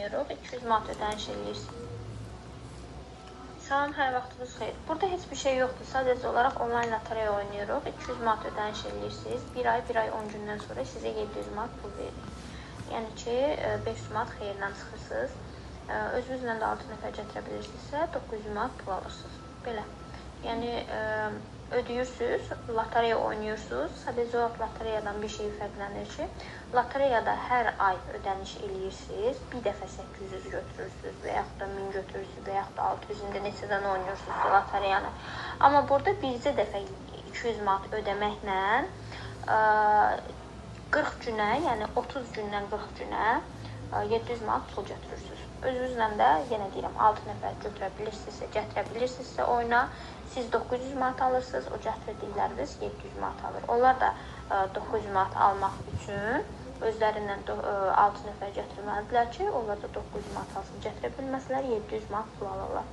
oynayırıq. 200 manat ödəniş edirsiniz. Salam, hər vaxtınız xeyir. Burada heç bir şey yoxdur. Sadəcə olaraq onlayn lotereya oynayırıq. 200 manat ödəniş edirsiniz. 1 ay, 1 ay 10 gündən sonra sizə 700 manat pul veririk. Yəni ki, 500 manat xeyirlə çıxırsınız. Özünüzlə də 6 nəfər gətirə bilirsinizsə 900 manat pul alırsınız. Belə. Yəni ödəyirsiniz, lotereya oynayırsınız. Sadəcə olaraq lotereyadan bir şey fərqlənir ki, lotereyada hər ay ödəniş eləyirsiniz. Bir dəfə 800 götürürsüz və yaxud da 1000 götürürsüz və yaxud da 600 ində neçədən oynayırsınız lotereyanı. Amma burada bircə dəfə 200 manat ödəməklə 40 günə, yəni 30 gündən 40 günə 700 manat pul götürürsüz. Özünüzlə də yenə deyirəm 6 nəfər götürə bilirsinizsə, gətirə bilirsinizsə oyuna siz 900 manat alırsınız, o gətirdikləriniz 700 manat alır. Onlar da 900 manat almaq üçün özlərindən 6 nəfər gətirməlidirlər ki, onlar da 900 manat alsın. Gətirə bilməsələr 700 manat pul alırlar.